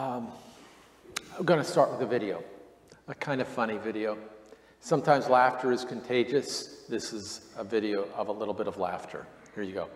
Um, I'm going to start with a video, a kind of funny video. Sometimes laughter is contagious. This is a video of a little bit of laughter. Here you go.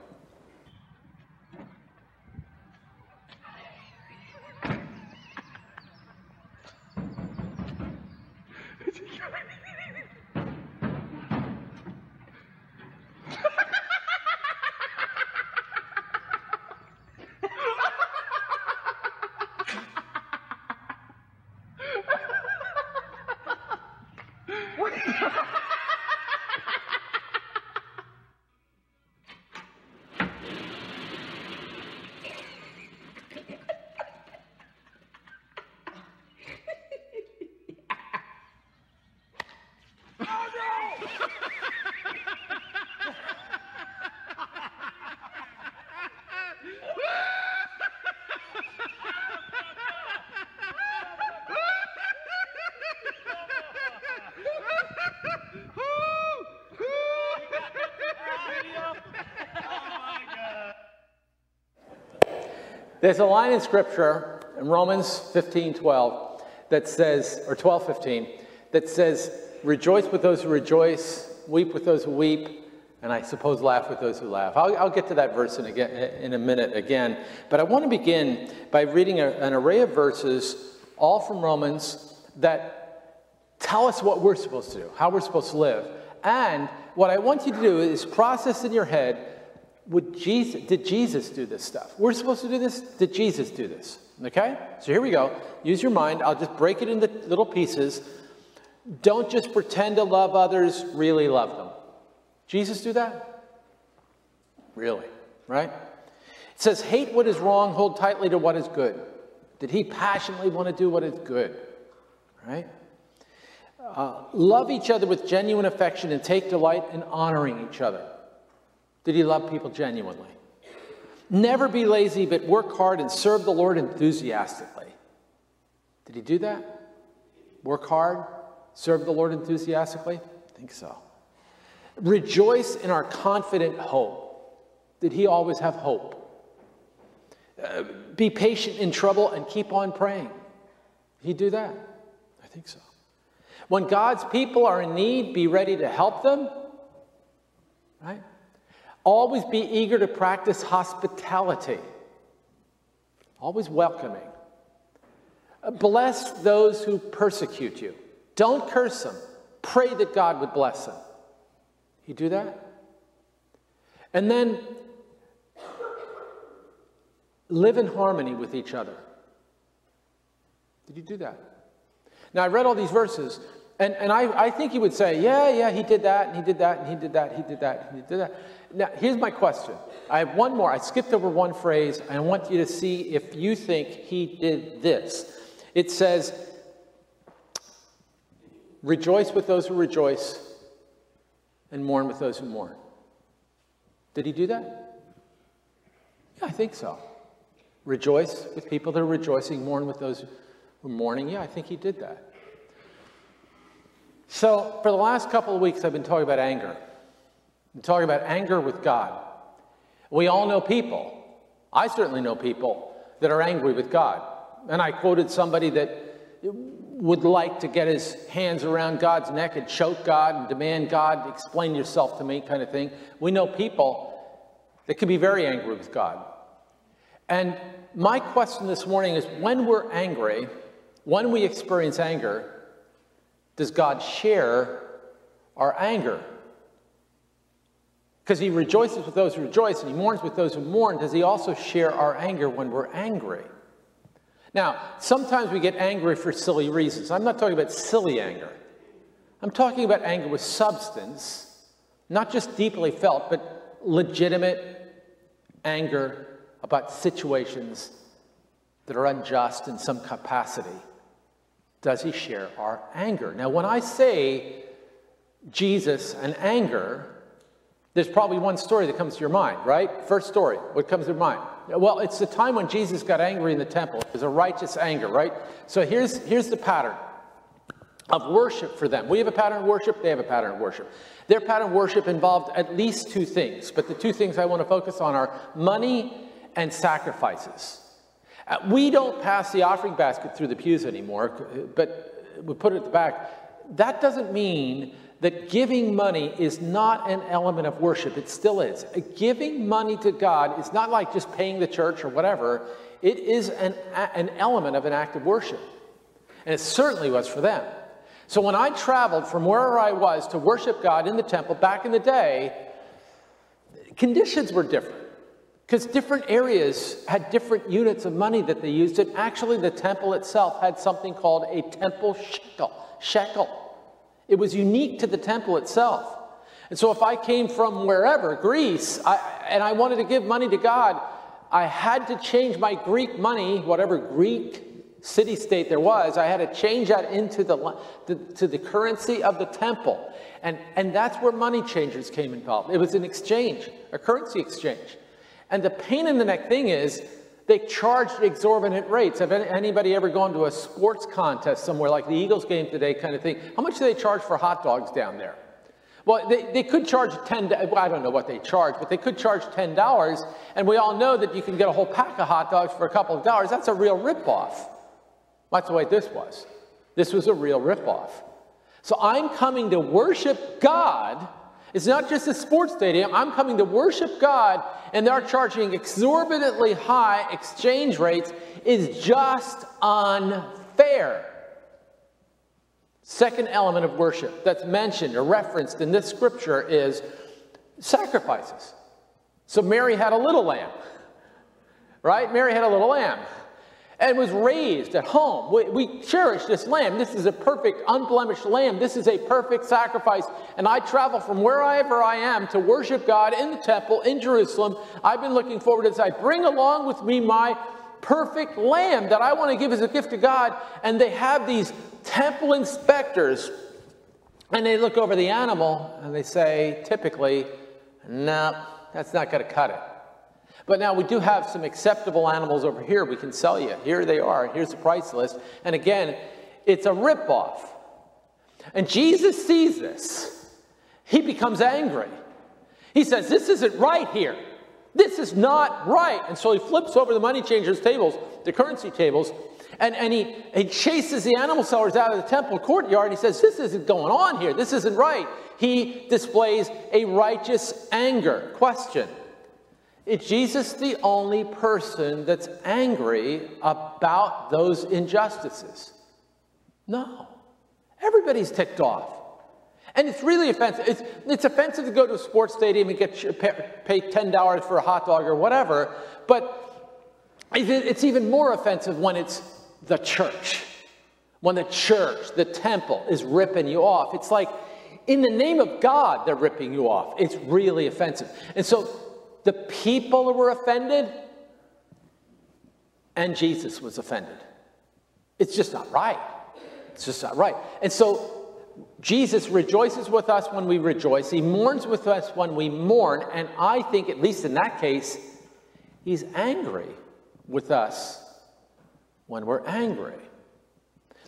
There's a line in scripture in Romans 15 12 that says, or 12 15, that says, Rejoice with those who rejoice, weep with those who weep, and I suppose laugh with those who laugh. I'll, I'll get to that verse in, again, in a minute again, but I want to begin by reading a, an array of verses, all from Romans, that tell us what we're supposed to do, how we're supposed to live. And what I want you to do is process in your head would Jesus, did Jesus do this stuff? We're supposed to do this? Did Jesus do this? Okay? So here we go. Use your mind. I'll just break it into little pieces. Don't just pretend to love others, really love them. Jesus do that? Really, right? It says, hate what is wrong, hold tightly to what is good. Did he passionately want to do what is good? Right? Uh, love each other with genuine affection and take delight in honoring each other. Did he love people genuinely? Never be lazy, but work hard and serve the Lord enthusiastically. Did he do that? Work hard, serve the Lord enthusiastically? I think so. Rejoice in our confident hope. Did he always have hope? Uh, be patient in trouble and keep on praying. Did he do that? I think so. When God's people are in need, be ready to help them. Right? Always be eager to practice hospitality, always welcoming. Uh, bless those who persecute you. Don't curse them. Pray that God would bless them. You do that? And then live in harmony with each other. Did you do that? Now, I read all these verses, and, and I, I think you would say, yeah, yeah, he did that, and he did that, and he did that, he did that, and he did that. Now, here's my question. I have one more. I skipped over one phrase, I want you to see if you think he did this. It says, rejoice with those who rejoice, and mourn with those who mourn. Did he do that? Yeah, I think so. Rejoice with people that are rejoicing, mourn with those who are mourning. Yeah, I think he did that. So, for the last couple of weeks, I've been talking about anger. I'm talking about anger with God. We all know people. I certainly know people that are angry with God. And I quoted somebody that would like to get his hands around God's neck and choke God and demand God, explain yourself to me, kind of thing. We know people that can be very angry with God. And my question this morning is when we're angry, when we experience anger, does God share our anger? Because he rejoices with those who rejoice and he mourns with those who mourn. Does he also share our anger when we're angry? Now, sometimes we get angry for silly reasons. I'm not talking about silly anger. I'm talking about anger with substance, not just deeply felt, but legitimate anger about situations that are unjust in some capacity does he share our anger? Now, when I say Jesus and anger, there's probably one story that comes to your mind, right? First story, what comes to your mind? Well, it's the time when Jesus got angry in the temple. It was a righteous anger, right? So here's, here's the pattern of worship for them. We have a pattern of worship, they have a pattern of worship. Their pattern of worship involved at least two things, but the two things I want to focus on are money and sacrifices. Uh, we don't pass the offering basket through the pews anymore, but we put it at the back. That doesn't mean that giving money is not an element of worship. It still is. Giving money to God is not like just paying the church or whatever. It is an, an element of an act of worship. And it certainly was for them. So when I traveled from wherever I was to worship God in the temple back in the day, conditions were different. Because different areas had different units of money that they used. And actually, the temple itself had something called a temple shekel. Shekel. It was unique to the temple itself. And so if I came from wherever, Greece, I, and I wanted to give money to God, I had to change my Greek money, whatever Greek city state there was, I had to change that into the, the, to the currency of the temple. And, and that's where money changers came involved. It was an exchange, a currency exchange. And the pain in the neck thing is, they charged exorbitant rates. Have anybody ever gone to a sports contest somewhere like the Eagles game today kind of thing? How much do they charge for hot dogs down there? Well, they, they could charge 10, well, I don't know what they charge, but they could charge $10. And we all know that you can get a whole pack of hot dogs for a couple of dollars. That's a real ripoff. That's the way this was. This was a real ripoff. So I'm coming to worship God it's not just a sports stadium. I'm coming to worship God, and they're charging exorbitantly high exchange rates. Is just unfair. Second element of worship that's mentioned or referenced in this scripture is sacrifices. So Mary had a little lamb, right? Mary had a little lamb and was raised at home. We, we, cherish this lamb. This is a perfect, unblemished lamb. This is a perfect sacrifice. And I travel from wherever I am to worship God in the temple in Jerusalem. I've been looking forward to this. I bring along with me my perfect lamb that I want to give as a gift to God. And they have these temple inspectors, and they look over the animal and they say, typically, no, nah, that's not going to cut it. But now we do have some acceptable animals over here we can sell you. Here they are. Here's the price list. And again, it's a ripoff. And Jesus sees this. He becomes angry. He says, This isn't right here. This is not right. And so he flips over the money changers' tables, the currency tables, and, and he, he chases the animal sellers out of the temple courtyard. He says, This isn't going on here. This isn't right. He displays a righteous anger. Question is Jesus the only person that's angry about those injustices? No. Everybody's ticked off. And it's really offensive. It's, it's offensive to go to a sports stadium and get pay $10 for a hot dog or whatever, but it's even more offensive when it's the church. When the church, the temple, is ripping you off. It's like, in the name of God, they're ripping you off. It's really offensive. And so the people were offended, and Jesus was offended. It's just not right. It's just not right. And so Jesus rejoices with us when we rejoice. He mourns with us when we mourn. And I think, at least in that case, he's angry with us when we're angry.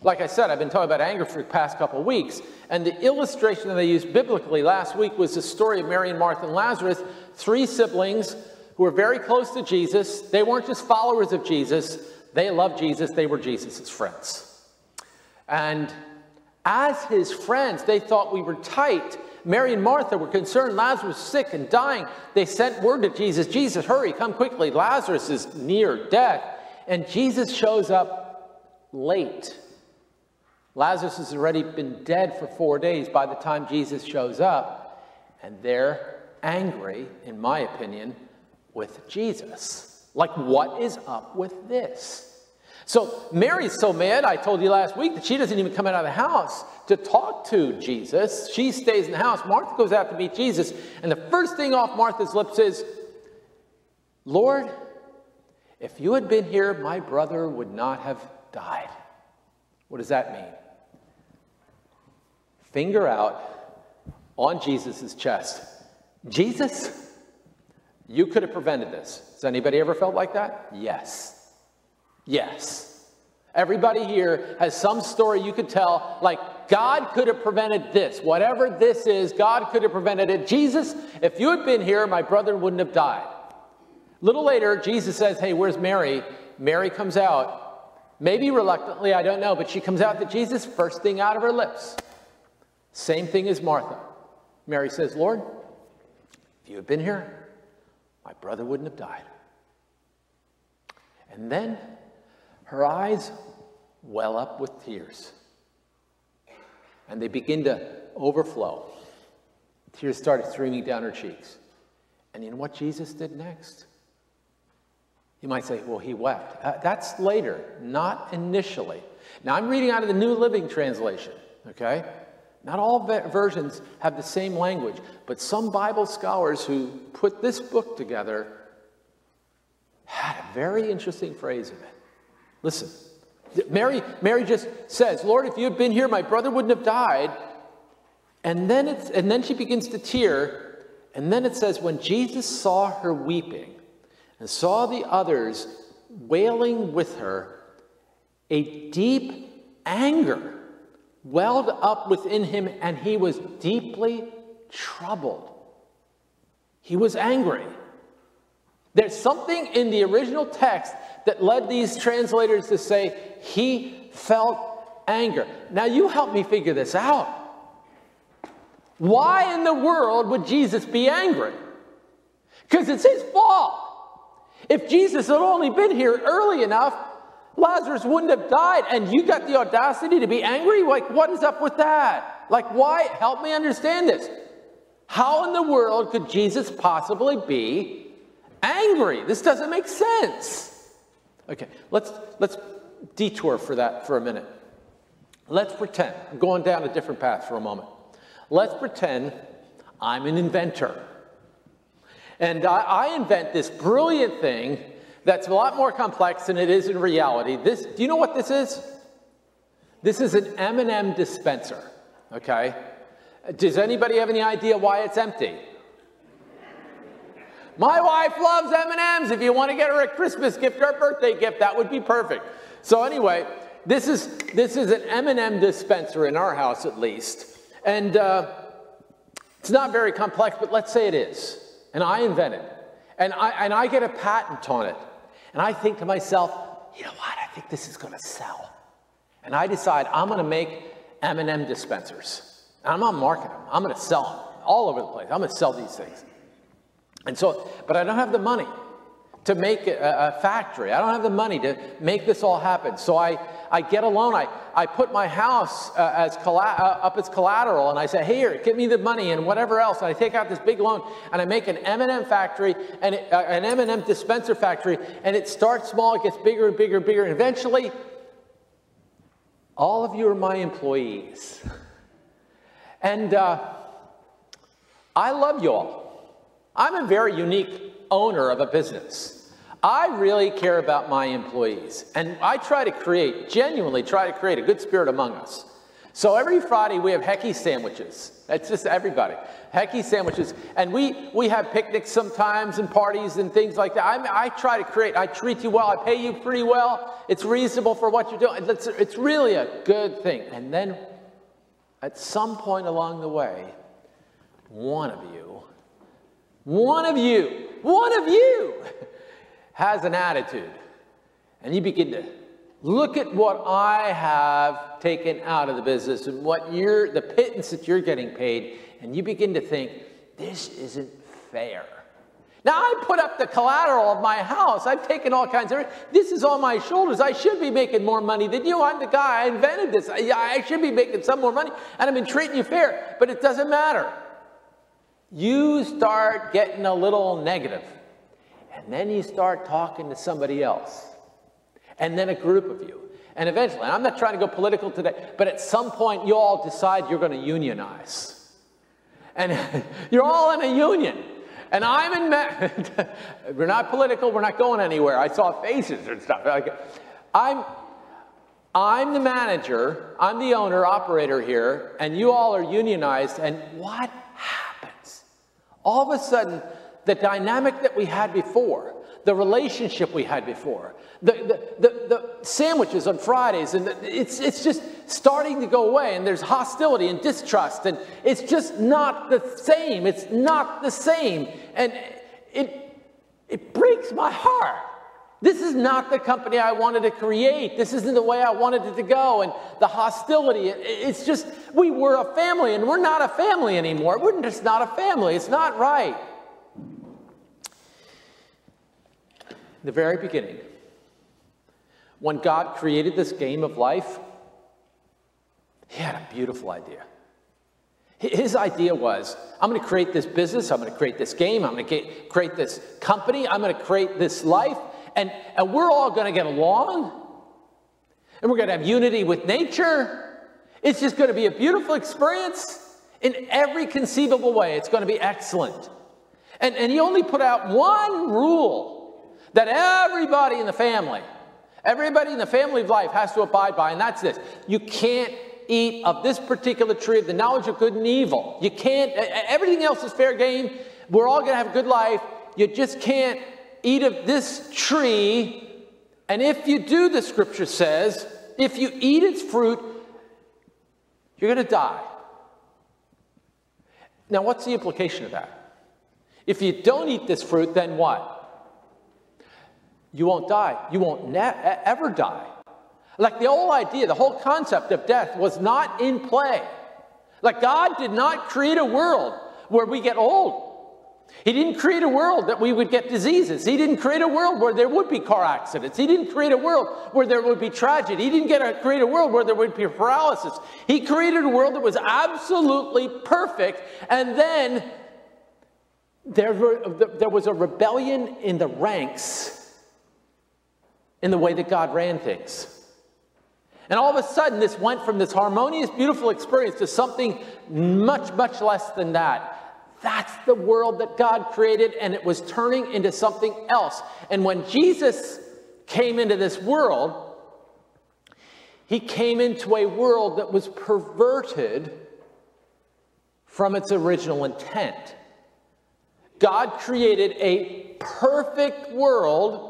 Like I said, I've been talking about anger for the past couple weeks, and the illustration that I used biblically last week was the story of Mary and Martha and Lazarus, three siblings who were very close to Jesus. They weren't just followers of Jesus, they loved Jesus, they were Jesus' friends. And as his friends, they thought we were tight. Mary and Martha were concerned Lazarus was sick and dying. They sent word to Jesus Jesus, hurry, come quickly. Lazarus is near death. And Jesus shows up late Lazarus has already been dead for four days by the time Jesus shows up, and they're angry, in my opinion, with Jesus. Like, what is up with this? So, Mary's so mad, I told you last week, that she doesn't even come out of the house to talk to Jesus. She stays in the house. Martha goes out to meet Jesus, and the first thing off Martha's lips is, Lord, if you had been here, my brother would not have died. What does that mean? Finger out on Jesus' chest. Jesus, you could have prevented this. Has anybody ever felt like that? Yes. Yes. Everybody here has some story you could tell, like, God could have prevented this. Whatever this is, God could have prevented it. Jesus, if you had been here, my brother wouldn't have died. A little later, Jesus says, Hey, where's Mary? Mary comes out, maybe reluctantly, I don't know, but she comes out to Jesus, first thing out of her lips. Same thing as Martha. Mary says, Lord, if you had been here, my brother wouldn't have died. And then her eyes well up with tears. And they begin to overflow. Tears started streaming down her cheeks. And you know what Jesus did next? You might say, well, he wept. Uh, that's later, not initially. Now, I'm reading out of the New Living Translation, okay? Not all versions have the same language, but some Bible scholars who put this book together had a very interesting phrase in it. Listen, Mary, Mary just says, Lord, if you had been here, my brother wouldn't have died. And then, it's, and then she begins to tear. And then it says, when Jesus saw her weeping and saw the others wailing with her, a deep anger welled up within him, and he was deeply troubled. He was angry. There's something in the original text that led these translators to say he felt anger. Now, you help me figure this out. Why in the world would Jesus be angry? Because it's his fault. If Jesus had only been here early enough, Lazarus wouldn't have died, and you got the audacity to be angry? Like, what is up with that? Like, why? Help me understand this. How in the world could Jesus possibly be angry? This doesn't make sense. Okay, let's, let's detour for that for a minute. Let's pretend, I'm going down a different path for a moment. Let's pretend I'm an inventor. And I, I invent this brilliant thing that's a lot more complex than it is in reality. This, do you know what this is? This is an M&M dispenser, okay? Does anybody have any idea why it's empty? My wife loves M&Ms. If you want to get her a Christmas gift or a birthday gift, that would be perfect. So anyway, this is, this is an M&M dispenser in our house at least. And uh, it's not very complex, but let's say it is. And I invent it. And I, and I get a patent on it. And I think to myself, you know what? I think this is going to sell. And I decide I'm going to make M&M dispensers. And I'm going to market them. I'm going to sell them all over the place. I'm going to sell these things. And so, but I don't have the money to make a, a, factory. I don't have the money to make this all happen. So I, I get a loan. I, I put my house uh, as uh, up as collateral and I say, here, give me the money and whatever else. And I take out this big loan and I make an M&M factory and it, uh, an M&M dispenser factory and it starts small, it gets bigger and bigger and bigger. And eventually, all of you are my employees. And uh, I love you all. I'm a very unique owner of a business. I really care about my employees, and I try to create, genuinely try to create a good spirit among us. So every Friday we have Hecky sandwiches. That's just everybody. Hecky sandwiches. And we, we have picnics sometimes and parties and things like that. I, I try to create, I treat you well, I pay you pretty well. It's reasonable for what you're doing. It's, it's really a good thing. And then at some point along the way, one of you, one of you, one of you has an attitude. And you begin to look at what I have taken out of the business and what you're, the pittance that you're getting paid, and you begin to think, this isn't fair. Now, I put up the collateral of my house. I've taken all kinds of, this is on my shoulders. I should be making more money than you. I'm the guy, I invented this. I, I should be making some more money, and I've been treating you fair, but it doesn't matter. You start getting a little negative. And then you start talking to somebody else. And then a group of you. And eventually, I'm not trying to go political today, but at some point you all decide you're going to unionize. And you're all in a union. And I'm in, we're not political, we're not going anywhere. I saw faces and stuff. I'm, I'm the manager, I'm the owner, operator here, and you all are unionized, and what happens? All of a sudden, the dynamic that we had before, the relationship we had before, the, the, the, the sandwiches on Fridays, and the, it's, it's just starting to go away, and there's hostility and distrust, and it's just not the same. It's not the same. And it, it breaks my heart. This is not the company I wanted to create. This isn't the way I wanted it to go. And the hostility, it's just, we were a family and we're not a family anymore. We're just not a family. It's not right. The very beginning, when God created this game of life, he had a beautiful idea. His idea was I'm going to create this business, I'm going to create this game, I'm going to create this company, I'm going to create this life, and, and we're all going to get along, and we're going to have unity with nature. It's just going to be a beautiful experience in every conceivable way. It's going to be excellent. And, and he only put out one rule that everybody in the family, everybody in the family of life has to abide by, and that's this you can't eat of this particular tree of the knowledge of good and evil. You can't, everything else is fair game. We're all going to have a good life. You just can't eat of this tree. And if you do, the scripture says, if you eat its fruit, you're going to die. Now, what's the implication of that? If you don't eat this fruit, then what? You won't die. You won't ever die. Like the whole idea, the whole concept of death was not in play. Like God did not create a world where we get old. He didn't create a world that we would get diseases. He didn't create a world where there would be car accidents. He didn't create a world where there would be tragedy. He didn't get a, create a world where there would be paralysis. He created a world that was absolutely perfect. And then there, were, there was a rebellion in the ranks in the way that God ran things. And all of a sudden, this went from this harmonious, beautiful experience to something much, much less than that. That's the world that God created, and it was turning into something else. And when Jesus came into this world, he came into a world that was perverted from its original intent. God created a perfect world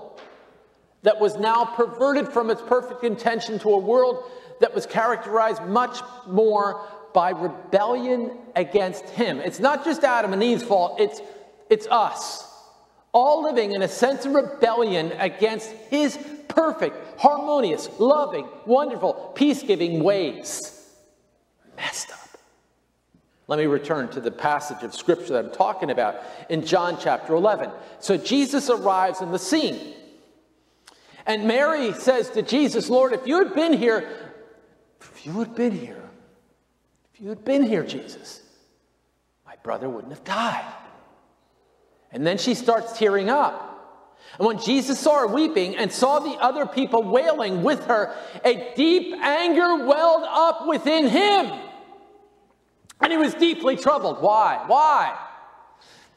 that was now perverted from its perfect intention to a world that was characterized much more by rebellion against him. It's not just Adam and Eve's fault, it's, it's us. All living in a sense of rebellion against his perfect, harmonious, loving, wonderful, peace giving ways. Messed up. Let me return to the passage of scripture that I'm talking about in John chapter 11. So Jesus arrives in the scene. And Mary says to Jesus, Lord, if you had been here, if you had been here, if you had been here, Jesus, my brother wouldn't have died. And then she starts tearing up. And when Jesus saw her weeping and saw the other people wailing with her, a deep anger welled up within him. And he was deeply troubled. Why? Why?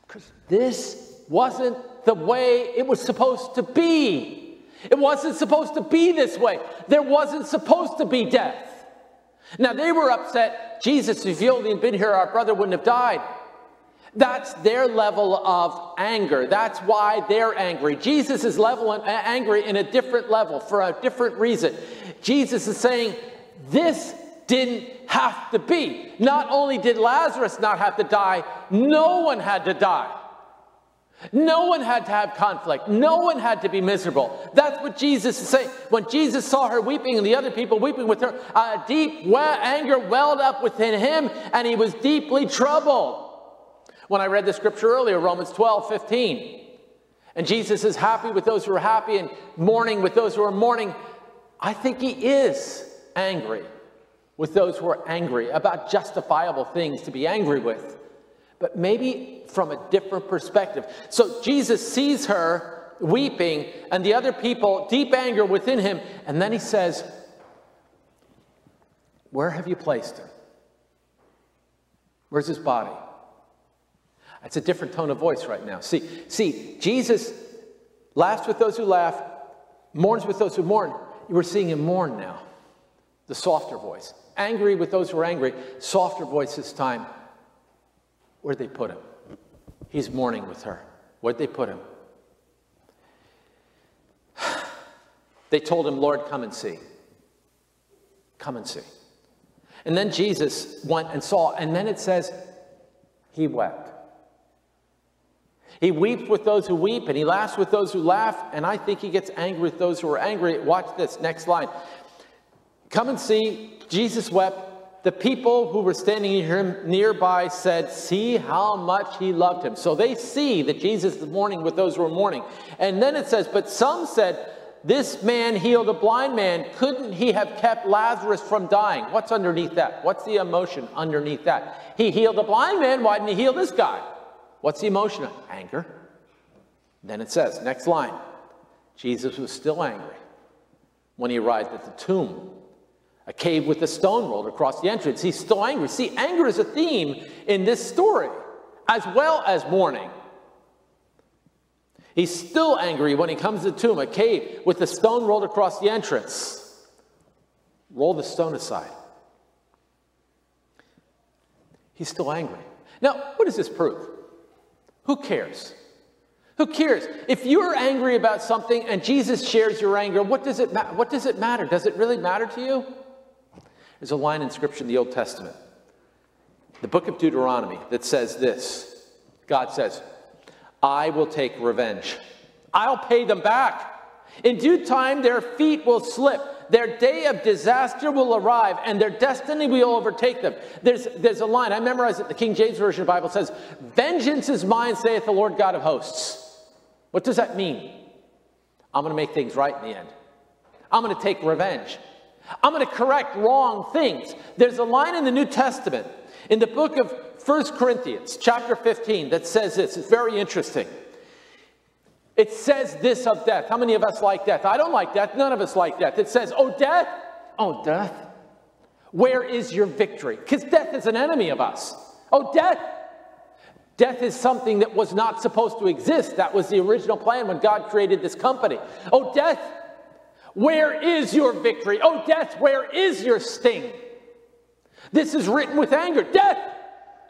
Because this wasn't the way it was supposed to be. It wasn't supposed to be this way. There wasn't supposed to be death. Now they were upset. Jesus, if you only had been here, our brother wouldn't have died. That's their level of anger. That's why they're angry. Jesus is level and angry in a different level for a different reason. Jesus is saying, This didn't have to be. Not only did Lazarus not have to die, no one had to die. No one had to have conflict. No one had to be miserable. That's what Jesus is saying. When Jesus saw her weeping and the other people weeping with her, a deep anger welled up within him and he was deeply troubled. When I read the scripture earlier, Romans 12, 15, and Jesus is happy with those who are happy and mourning with those who are mourning, I think he is angry with those who are angry about justifiable things to be angry with but maybe from a different perspective. So Jesus sees her weeping and the other people, deep anger within him, and then he says, Where have you placed him? Where's his body? It's a different tone of voice right now. See, see, Jesus laughs with those who laugh, mourns with those who mourn. Are seeing him mourn now. The softer voice. Angry with those who are angry, softer voice this time. Where'd they put him? He's mourning with her. Where'd they put him? They told him, Lord, come and see. Come and see. And then Jesus went and saw, and then it says, he wept. He weeps with those who weep and he laughs with those who laugh. And I think he gets angry with those who are angry. Watch this next line. Come and see. Jesus wept. The people who were standing nearby said, See how much he loved him. So they see that Jesus is mourning with those who are mourning. And then it says, But some said, This man healed a blind man. Couldn't he have kept Lazarus from dying? What's underneath that? What's the emotion underneath that? He healed a blind man. Why didn't he heal this guy? What's the emotion? Anger. Then it says, next line, Jesus was still angry when he arrived at the tomb, a cave with a stone rolled across the entrance. He's still angry. See, anger is a theme in this story, as well as mourning. He's still angry when he comes to the tomb, a cave with a stone rolled across the entrance. Roll the stone aside. He's still angry. Now, what does this prove? Who cares? Who cares? If you're angry about something and Jesus shares your anger, what does it, ma- what does it matter? Does it really matter to you? There's a line in Scripture in the Old Testament, the book of Deuteronomy, that says this God says, I will take revenge, I'll pay them back. In due time, their feet will slip. Their day of disaster will arrive, and their destiny will overtake them. There's, there's a line, I memorized it, the King James Version of the Bible says, Vengeance is mine, saith the Lord God of hosts. What does that mean? I'm going to make things right in the end. I'm going to take revenge. I'm going to correct wrong things. There's a line in the New Testament, in the book of 1 Corinthians, chapter 15, that says this. It's very interesting. It says this of death. How many of us like death? I don't like death. None of us like death. It says, Oh, death, oh, death, where is your victory? Because death is an enemy of us. Oh, death, Death is something that was not supposed to exist. That was the original plan when God created this company. Oh, death, where is your victory? Oh, death, where is your sting? This is written with anger. Death,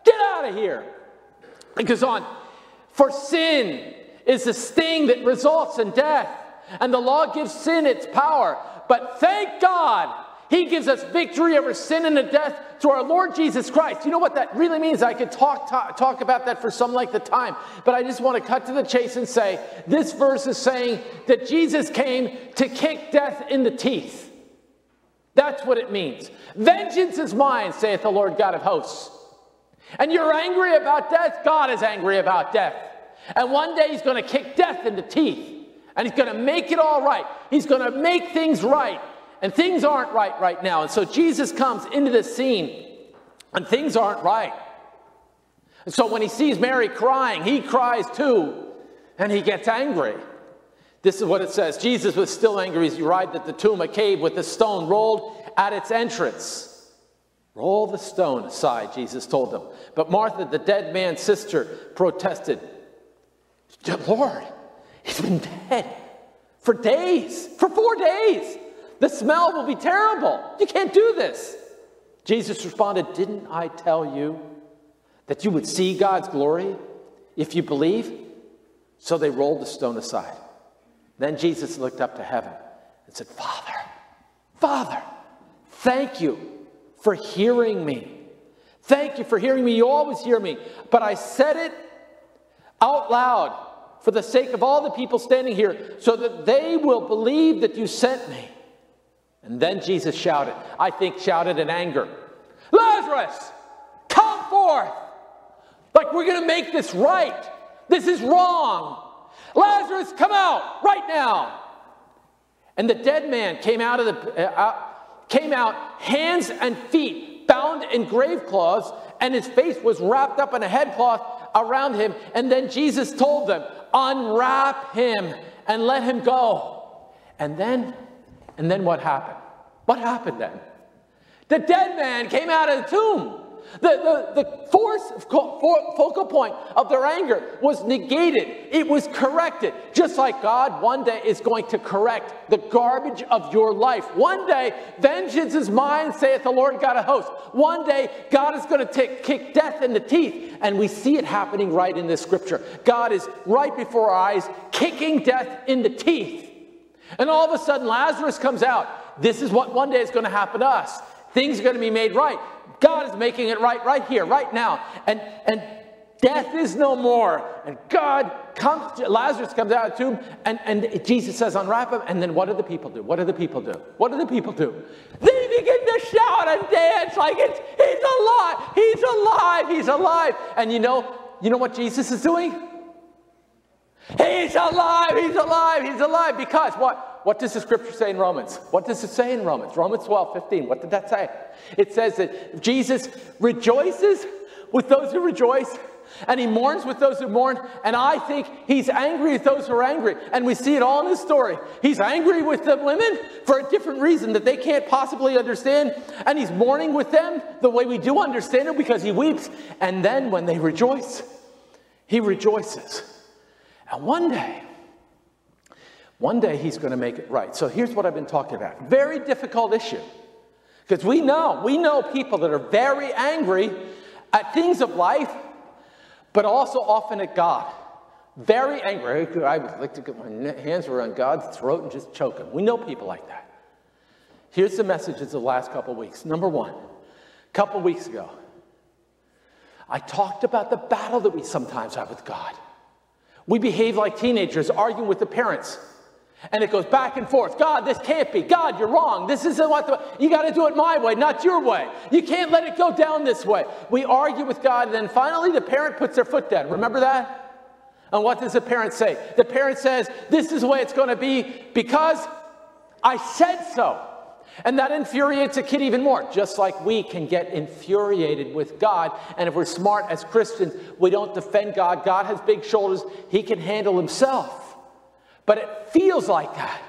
get out of here. It goes on. For sin is the sting that results in death. And the law gives sin its power. But thank God, He gives us victory over sin and the death through our Lord Jesus Christ. You know what that really means? I could talk, talk, talk about that for some length of time, but I just want to cut to the chase and say this verse is saying that Jesus came to kick death in the teeth. That's what it means. Vengeance is mine, saith the Lord God of hosts. And you're angry about death, God is angry about death. And one day he's going to kick death in the teeth. And he's going to make it all right. He's going to make things right. And things aren't right right now. And so Jesus comes into the scene and things aren't right. And so when he sees Mary crying, he cries too. And he gets angry. This is what it says. Jesus was still angry as he arrived at the tomb, a cave with a stone rolled at its entrance. Roll the stone aside, Jesus told them. But Martha, the dead man's sister, protested. Lord, he's been dead for days, for four days. The smell will be terrible. You can't do this. Jesus responded, Didn't I tell you that you would see God's glory if you believe? So they rolled the stone aside. Then Jesus looked up to heaven and said, Father, Father, thank you for hearing me. Thank you for hearing me. You always hear me. But I said it out loud for the sake of all the people standing here, so that they will believe that you sent me. And then Jesus shouted, I think shouted in anger, Lazarus, come forth! Like we're going to make this right. This is wrong. Lazarus, come out right now. And the dead man came out of the uh, came out hands and feet bound in grave cloths, and his face was wrapped up in a headcloth around him. And then Jesus told them, unwrap him and let him go. And then, and then what happened? What happened then? The dead man came out of the tomb. The, the, the force, focal point of their anger was negated. It was corrected. Just like God one day is going to correct the garbage of your life. One day, vengeance is mine, saith the Lord God of hosts. One day, God is going to kick death in the teeth. And we see it happening right in this scripture. God is right before our eyes, kicking death in the teeth. And all of a sudden, Lazarus comes out. This is what one day is going to happen to us. Things are going to be made right. God is making it right right here, right now. And, and Death is no more. And God comes, Lazarus comes out of the tomb, and, and Jesus says, unwrap him. And then what do the people do? What do the people do? What do the people do? They begin to shout and dance like it's, he's alive, he's alive, he's alive. And you know, you know what Jesus is doing? He's alive, he's alive, he's alive. Because what? What does the scripture say in Romans? What does it say in Romans? Romans 12, 15. What did that say? It says that Jesus rejoices with those who rejoice and he mourns with those who mourn. And I think he's angry with those who are angry. And we see it all in his story. He's angry with the women for a different reason that they can't possibly understand. And he's mourning with them the way we do understand it because he weeps. And then when they rejoice, he rejoices. And one day, one day he's going to make it right. So here's what I've been talking about. Very difficult issue. Because we know, we know people that are very angry at things of life but also often at God. Very angry. I would like to get my hands around God's throat and just choke him. We know people like that. Here's the messages of the last couple weeks. Number one, a couple weeks ago, I talked about the battle that we sometimes have with God. We behave like teenagers arguing with the parents. And it goes back and forth. God, this can't be. God, you're wrong. This isn't what the, you got to do it my way, not your way. You can't let it go down this way. We argue with God, and then finally the parent puts their foot down. Remember that? And what does the parent say? The parent says, This is the way it's going to be because I said so. And that infuriates a kid even more, just like we can get infuriated with God. And if we're smart as Christians, we don't defend God. God has big shoulders, He can handle Himself. But it feels like that.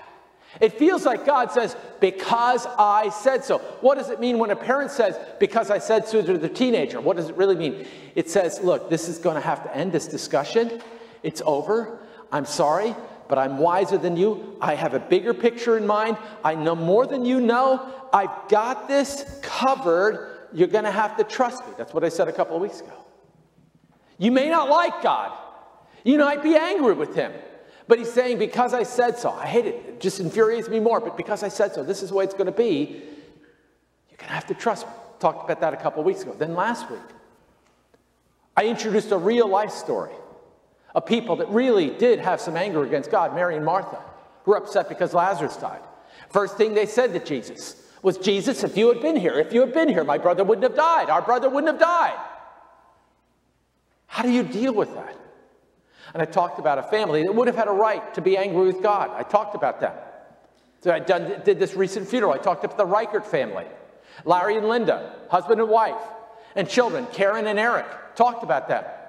It feels like God says, because I said so. What does it mean when a parent says, because I said so to the teenager? What does it really mean? It says, look, this is going to have to end this discussion. It's over. I'm sorry, but I'm wiser than you. I have a bigger picture in mind. I know more than you know. I've got this covered. You're going to have to trust me. That's what I said a couple of weeks ago. You may not like God. You might be angry with him. But he's saying, because I said so, I hate it, it just infuriates me more, but because I said so, this is the way it's going to be, you're going to have to trust me. Talked about that a couple of weeks ago. Then last week, I introduced a real life story of people that really did have some anger against God, Mary and Martha, who were upset because Lazarus died. First thing they said to Jesus was, Jesus, if you had been here, if you had been here, my brother wouldn't have died. Our brother wouldn't have died. How do you deal with that? And I talked about a family that would have had a right to be angry with God. I talked about that. So I done, did this recent funeral. I talked about the Reichert family, Larry and Linda, husband and wife, and children, Karen and Eric. Talked about that.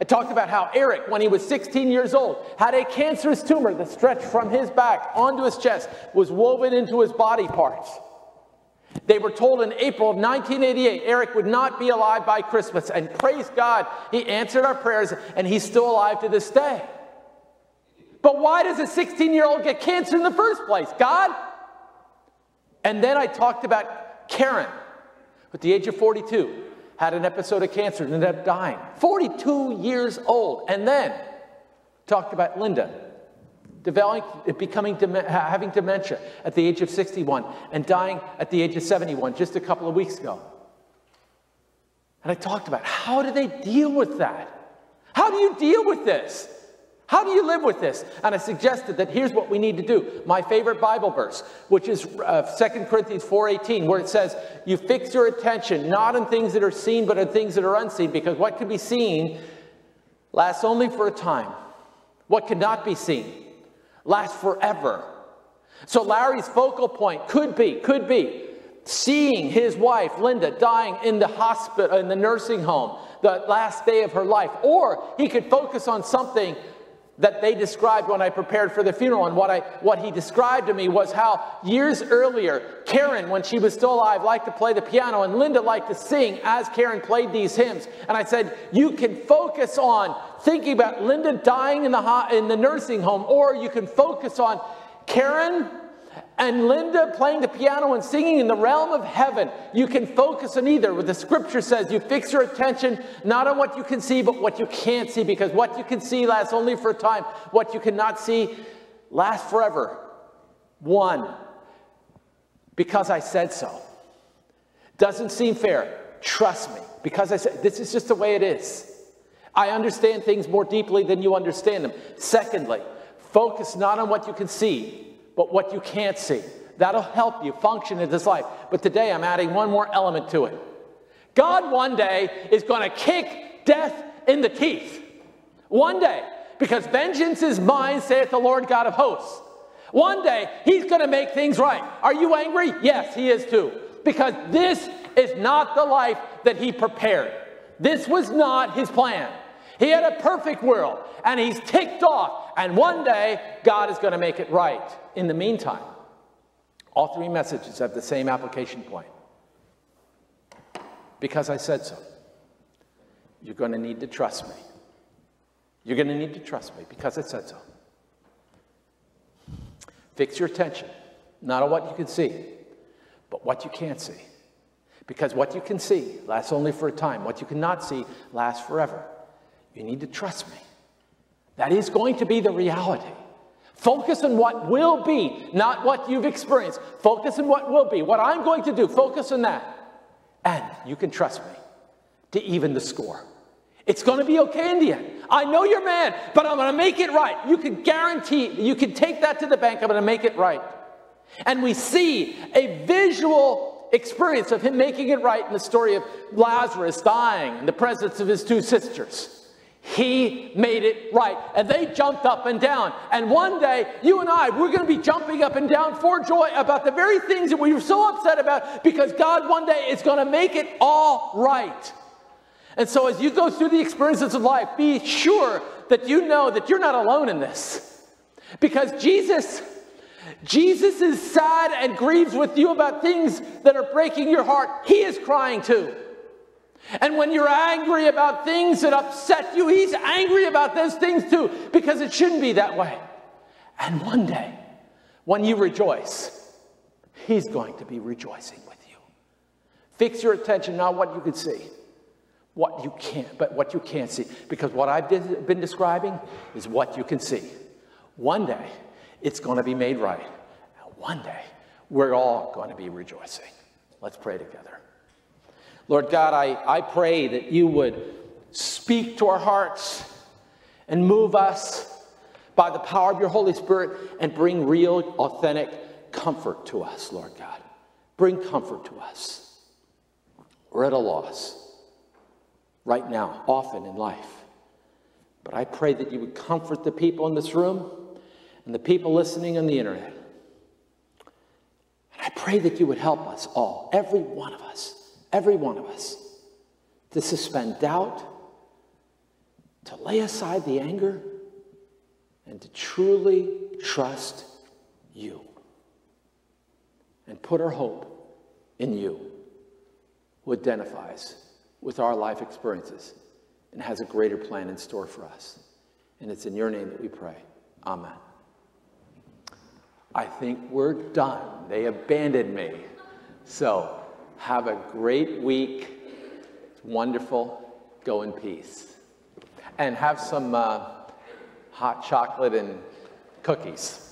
I talked about how Eric, when he was 16 years old, had a cancerous tumor that stretched from his back onto his chest, was woven into his body parts. They were told in April of 1988 Eric would not be alive by Christmas. And praise God, he answered our prayers and he's still alive to this day. But why does a 16 year old get cancer in the first place? God? And then I talked about Karen, at the age of 42, had an episode of cancer and ended up dying. 42 years old. And then talked about Linda, developing, becoming, having dementia at the age of 61 and dying at the age of 71 just a couple of weeks ago. And I talked about how do they deal with that? How do you deal with this? How do you live with this? And I suggested that here's what we need to do. My favorite Bible verse, which is uh, 2 Corinthians 4.18, where it says, you fix your attention not on things that are seen, but on things that are unseen, because what can be seen lasts only for a time. What cannot be seen lasts forever. So Larry's focal point could be, could be seeing his wife, Linda, dying in the hospital, in the nursing home, the last day of her life. Or he could focus on something that they described when I prepared for the funeral. And what, I, what he described to me was how years earlier, Karen, when she was still alive, liked to play the piano, and Linda liked to sing as Karen played these hymns. And I said, You can focus on thinking about Linda dying in the, in the nursing home, or you can focus on Karen and Linda playing the piano and singing in the realm of heaven. You can focus on either. What the scripture says, you fix your attention not on what you can see, but what you can't see, because what you can see lasts only for a time. What you cannot see lasts forever. One, because I said so. Doesn't seem fair. Trust me, because I said this is just the way it is. I understand things more deeply than you understand them. Secondly, focus not on what you can see, but what you can't see. That'll help you function in this life. But today I'm adding one more element to it. God one day is going to kick death in the teeth. One day. Because vengeance is mine, saith the Lord God of hosts. One day, he's going to make things right. Are you angry? Yes, he is too. Because this is not the life that he prepared. This was not his plan. He had a perfect world, and he's ticked off. And one day, God is going to make it right. In the meantime, all three messages have the same application point. Because I said so. You're going to need to trust me. You're going to need to trust me because I said so. Fix your attention, not on what you can see, but what you can't see. Because what you can see lasts only for a time. What you cannot see lasts forever. You need to trust me. That is going to be the reality. Focus on what will be, not what you've experienced. Focus on what will be, what I'm going to do. Focus on that. And you can trust me to even the score. It's going to be okay in the end. I know you're mad, but I'm going to make it right. You can guarantee, you can take that to the bank. I'm going to make it right. And we see a visual experience of him making it right in the story of Lazarus dying in the presence of his two sisters. He made it right. And they jumped up and down. And one day, you and I, we're going to be jumping up and down for joy about the very things that we were so upset about because God one day is going to make it all right. And so, as you go through the experiences of life, be sure that you know that you're not alone in this. Because Jesus, Jesus is sad and grieves with you about things that are breaking your heart. He is crying too. And when you're angry about things that upset you, he's angry about those things too, because it shouldn't be that way. And one day, when you rejoice, he's going to be rejoicing with you. Fix your attention not what you can see, what you can't, but what you can't see. Because what I've been describing is what you can see. One day, it's going to be made right. And one day, we're all going to be rejoicing. Let's pray together. Lord God, I, I pray that you would speak to our hearts and move us by the power of your Holy Spirit and bring real, authentic comfort to us, Lord God. Bring comfort to us. We're at a loss right now, often in life. But I pray that you would comfort the people in this room and the people listening on the internet. And I pray that you would help us all, every one of us, every one of us, to suspend doubt, to lay aside the anger, and to truly trust you. And put our hope in you, who identifies with our life experiences and has a greater plan in store for us. And it's in your name that we pray. Amen. I think we're done. They abandoned me. So have a great week. It's wonderful. Go in peace. And have some uh, hot chocolate and cookies.